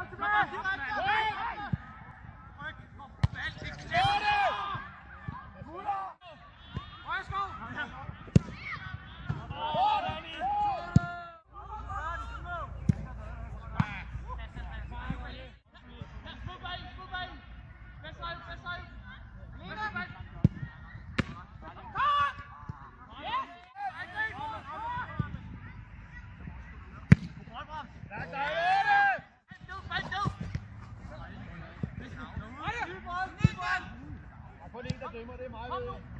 Kun en, Đi ra.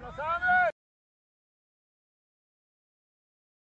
Vamos, Sandra!